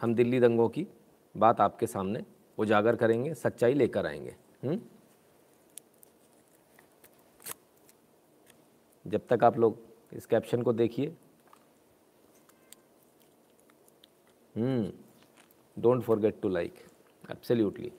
हम दिल्ली दंगों की बात आपके सामने उजागर करेंगे, सच्चाई लेकर आएँगे। हुँ? जब तक आप लोग इस कैप्शन को देखिए। Don't forget to like absolutely